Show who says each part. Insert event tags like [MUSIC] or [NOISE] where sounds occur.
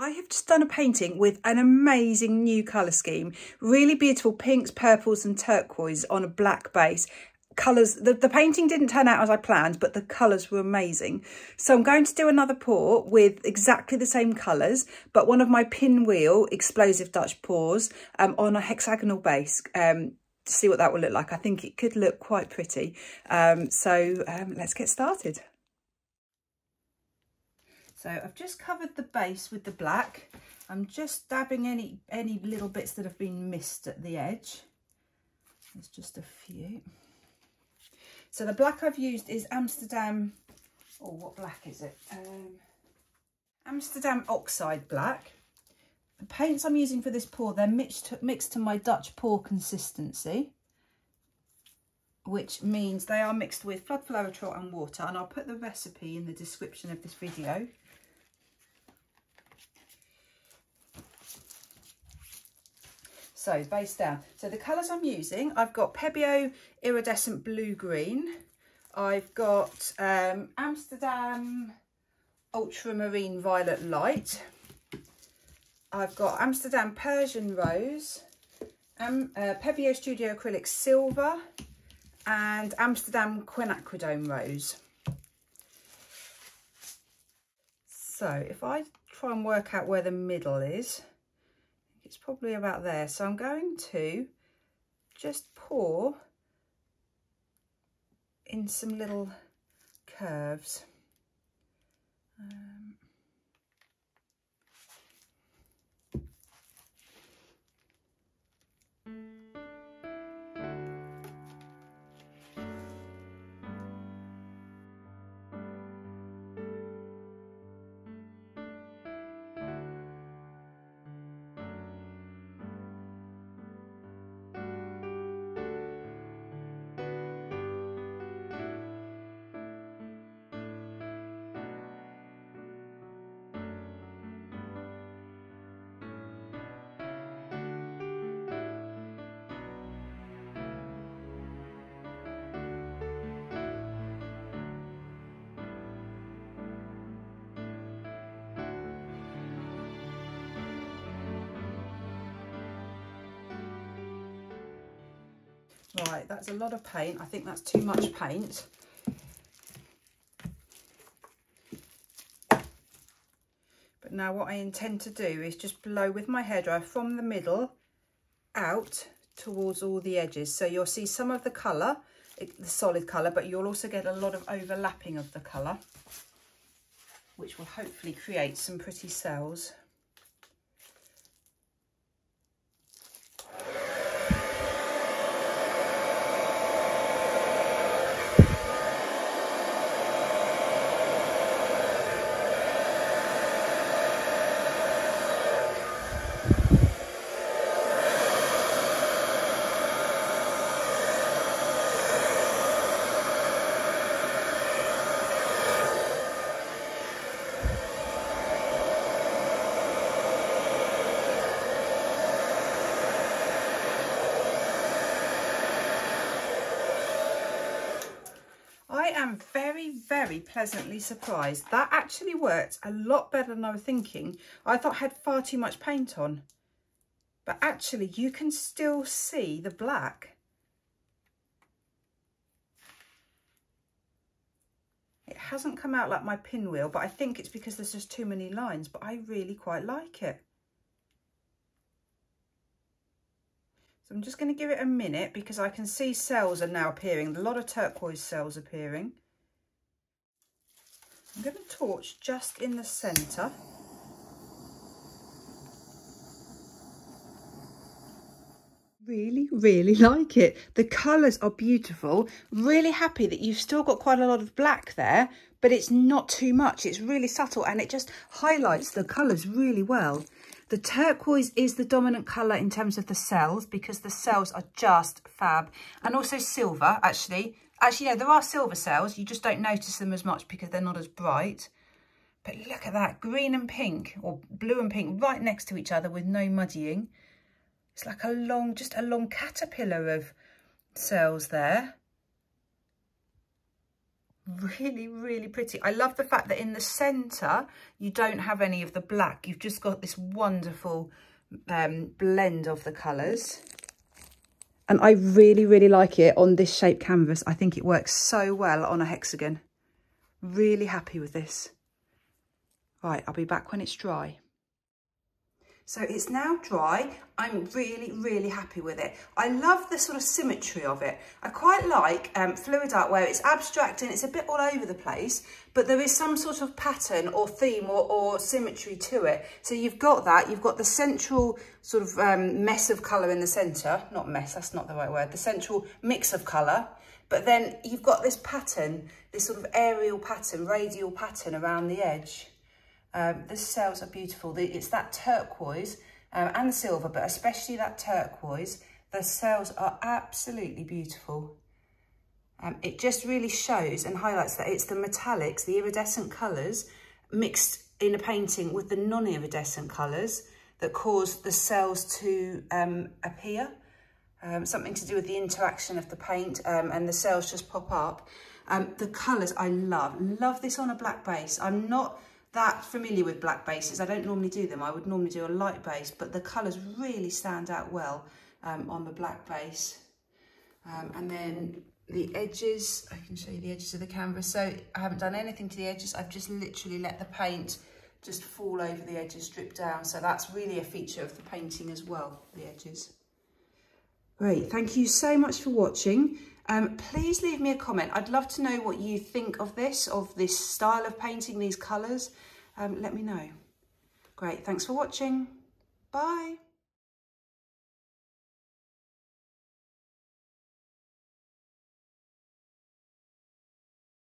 Speaker 1: I have just done a painting with an amazing new colour scheme. Really beautiful pinks, purples and turquoise on a black base. Colours, the, the painting didn't turn out as I planned, but the colours were amazing. So I'm going to do another pour with exactly the same colours, but one of my pinwheel explosive Dutch pours um, on a hexagonal base. Um, to see what that will look like. I think it could look quite pretty. Um, so um, let's get started. So I've just covered the base with the black. I'm just dabbing any, any little bits that have been missed at the edge. There's just a few. So the black I've used is Amsterdam, oh, what black is it? Um, Amsterdam Oxide Black. The paints I'm using for this pour, they're mixed, mixed to my Dutch pour consistency, which means they are mixed with flood floetrol and water. And I'll put the recipe in the description of this video. So base down. So the colours I'm using, I've got Pebeo Iridescent Blue Green. I've got um, Amsterdam Ultramarine Violet Light. I've got Amsterdam Persian Rose, um, uh, Pebeo Studio Acrylic Silver, and Amsterdam Quinacridone Rose. So if I try and work out where the middle is, it's probably about there. So I'm going to just pour in some little curves. Um, Right, that's a lot of paint. I think that's too much paint. But now what I intend to do is just blow with my hairdryer from the middle out towards all the edges. So you'll see some of the colour, the solid colour, but you'll also get a lot of overlapping of the colour, which will hopefully create some pretty cells. Am very, very pleasantly surprised. That actually worked a lot better than I was thinking. I thought I had far too much paint on. But actually, you can still see the black. It hasn't come out like my pinwheel, but I think it's because there's just too many lines. But I really quite like it. So I'm just going to give it a minute because I can see cells are now appearing. A lot of turquoise cells appearing. I'm going to torch just in the centre. really really [LAUGHS] like it the colors are beautiful really happy that you've still got quite a lot of black there but it's not too much it's really subtle and it just highlights the colors really well the turquoise is the dominant colour in terms of the cells because the cells are just fab. And also silver, actually. Actually, no, there are silver cells. You just don't notice them as much because they're not as bright. But look at that, green and pink, or blue and pink, right next to each other with no muddying. It's like a long, just a long caterpillar of cells there. Really, really pretty. I love the fact that in the centre, you don't have any of the black. You've just got this wonderful um, blend of the colours. And I really, really like it on this shape canvas. I think it works so well on a hexagon. Really happy with this. Right, I'll be back when it's dry. So it's now dry. I'm really, really happy with it. I love the sort of symmetry of it. I quite like um, fluid art where it's abstract and it's a bit all over the place, but there is some sort of pattern or theme or, or symmetry to it. So you've got that. You've got the central sort of um, mess of colour in the centre. Not mess, that's not the right word. The central mix of colour. But then you've got this pattern, this sort of aerial pattern, radial pattern around the edge. Um, the cells are beautiful. It's that turquoise um, and silver, but especially that turquoise. The cells are absolutely beautiful. Um, it just really shows and highlights that it's the metallics, the iridescent colours, mixed in a painting with the non-iridescent colours that cause the cells to um, appear. Um, something to do with the interaction of the paint um, and the cells just pop up. The colours I love. Love this on a black base. I'm not that familiar with black bases. I don't normally do them. I would normally do a light base, but the colours really stand out well um, on the black base. Um, and then the edges, I can show you the edges of the canvas. So I haven't done anything to the edges. I've just literally let the paint just fall over the edges, drip down. So that's really a feature of the painting as well, the edges. Great, thank you so much for watching. Um, please leave me a comment. I'd love to know what you think of this, of this style of painting, these colours. Um, let me know. Great, thanks for watching. Bye.